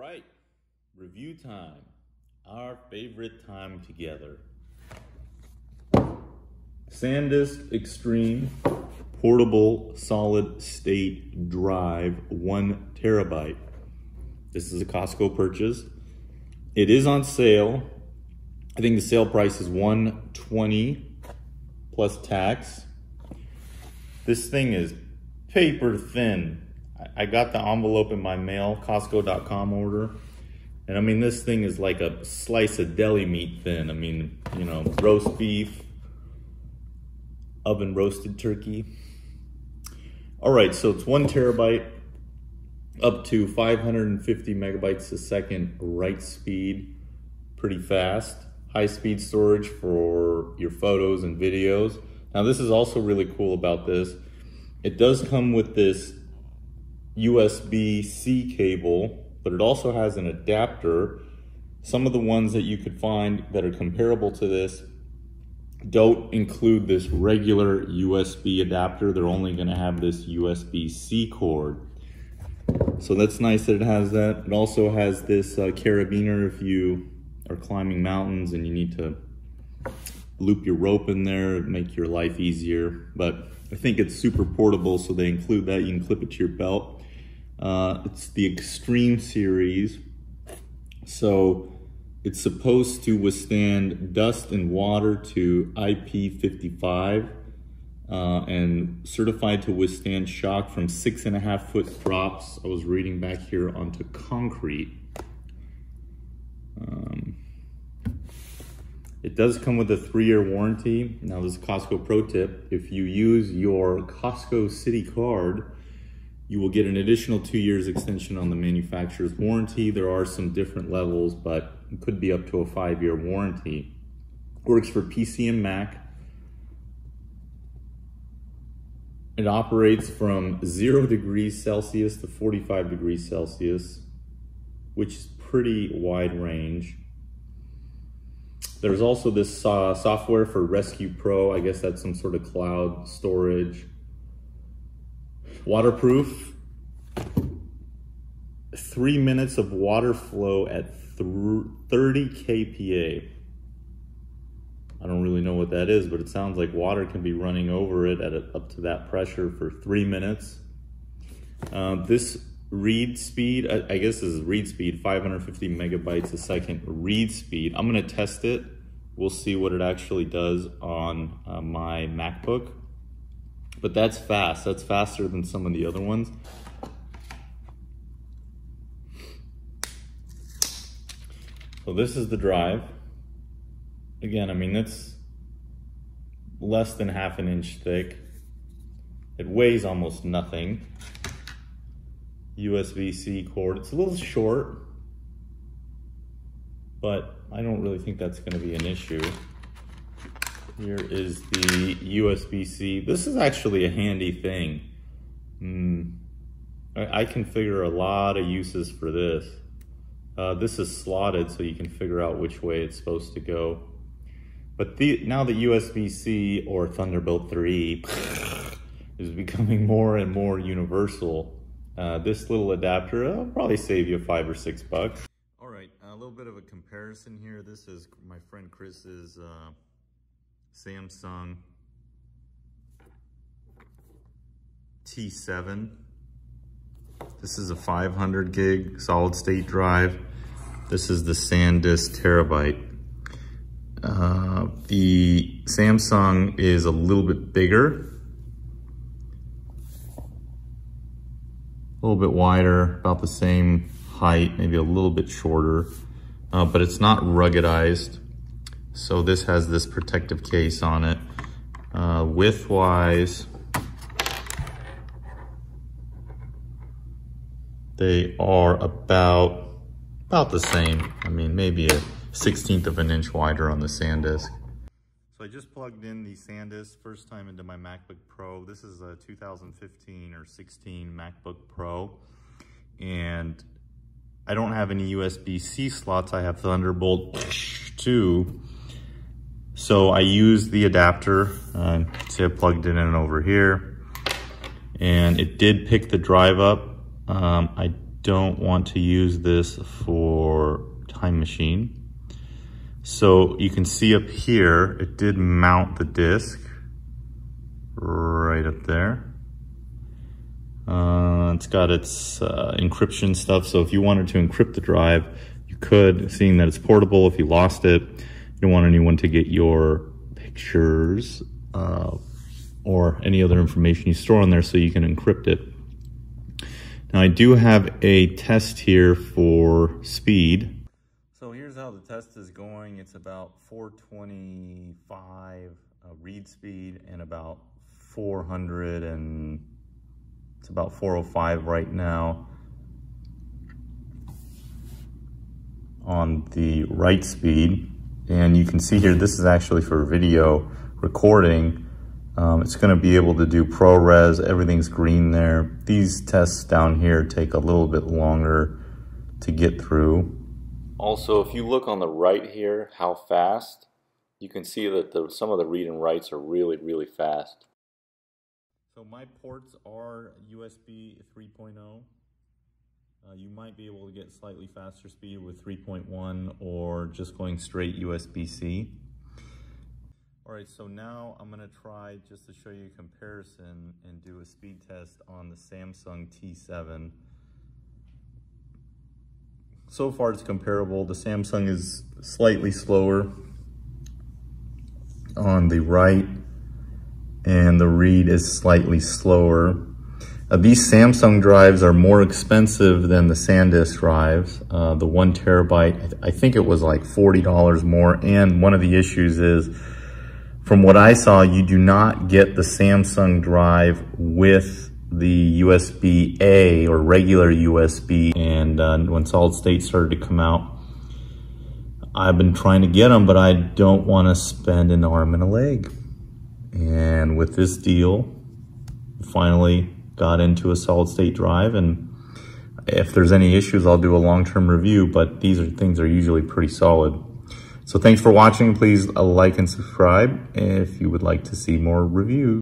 right, review time. Our favorite time together. SanDisk Extreme Portable Solid State Drive, one terabyte. This is a Costco purchase. It is on sale. I think the sale price is 120 plus tax. This thing is paper thin. I got the envelope in my mail, Costco.com order. And I mean, this thing is like a slice of deli meat thin. I mean, you know, roast beef, oven roasted turkey. All right, so it's one terabyte up to 550 megabytes a second write speed, pretty fast. High speed storage for your photos and videos. Now this is also really cool about this. It does come with this USB-C cable, but it also has an adapter. Some of the ones that you could find that are comparable to this don't include this regular USB adapter. They're only gonna have this USB-C cord. So that's nice that it has that. It also has this uh, carabiner if you are climbing mountains and you need to loop your rope in there, make your life easier. But I think it's super portable, so they include that. You can clip it to your belt. Uh, it's the Extreme series. So it's supposed to withstand dust and water to IP55 uh, and certified to withstand shock from six and a half foot drops. I was reading back here onto concrete. Um, it does come with a three-year warranty. Now this is Costco pro tip. If you use your Costco Citi card, you will get an additional two years extension on the manufacturer's warranty. There are some different levels, but it could be up to a five-year warranty. Works for PC and Mac. It operates from zero degrees Celsius to 45 degrees Celsius, which is pretty wide range. There's also this uh, software for Rescue Pro. I guess that's some sort of cloud storage. Waterproof. Three minutes of water flow at 30 kPa. I don't really know what that is, but it sounds like water can be running over it at a, up to that pressure for three minutes. Uh, this read speed, I, I, guess this is read speed, 550 megabytes a second read speed. I'm gonna test it. We'll see what it actually does on uh, my MacBook. But that's fast, that's faster than some of the other ones. So this is the drive. Again, I mean, that's less than half an inch thick. It weighs almost nothing. USB-C cord. It's a little short, but I don't really think that's gonna be an issue. Here is the USB-C. This is actually a handy thing. Mm, I, I can figure a lot of uses for this. Uh, this is slotted so you can figure out which way it's supposed to go. But the, now the USB-C or Thunderbolt 3 is becoming more and more universal. Uh, this little adapter will probably save you five or six bucks. All right, a little bit of a comparison here. This is my friend Chris's uh, Samsung T7. This is a 500 gig solid state drive. This is the SanDisk Terabyte. Uh, the Samsung is a little bit bigger, a little bit wider, about the same height, maybe a little bit shorter, uh, but it's not ruggedized. So this has this protective case on it. Uh, Width-wise, they are about, about the same. I mean, maybe a 16th of an inch wider on the SanDisk. So I just plugged in the SanDisk first time into my MacBook Pro. This is a 2015 or 16 MacBook Pro. And I don't have any USB-C slots. I have Thunderbolt 2. So I used the adapter uh, to plugged it in over here. And it did pick the drive up. Um, I don't want to use this for Time Machine. So you can see up here, it did mount the disk right up there. Uh, it's got its uh, encryption stuff, so if you wanted to encrypt the drive, you could, seeing that it's portable. If you lost it, you don't want anyone to get your pictures uh, or any other information you store on there so you can encrypt it. Now I do have a test here for speed. So here's how the test is going. It's about 425 uh, read speed and about 400 and it's about 405 right now on the write speed. And you can see here, this is actually for video recording. Um, it's going to be able to do ProRes. Everything's green there. These tests down here take a little bit longer to get through. Also, if you look on the right here, how fast, you can see that the, some of the read and writes are really, really fast. So my ports are USB 3.0. Uh, you might be able to get slightly faster speed with 3.1 or just going straight USB-C. All write, so now I'm gonna try just to show you a comparison and do a speed test on the Samsung T7. So far it's comparable. The Samsung is slightly slower on the right and the read is slightly slower. Uh, these Samsung drives are more expensive than the SanDisk drives. Uh, the one terabyte, I think it was like $40 more. And one of the issues is, from what I saw, you do not get the Samsung drive with the USB-A or regular USB. And uh, when solid state started to come out, I've been trying to get them, but I don't want to spend an arm and a leg. And with this deal, finally got into a solid state drive. And if there's any issues, I'll do a long-term review, but these are things are usually pretty solid. So thanks for watching. Please uh, like and subscribe if you would like to see more reviews.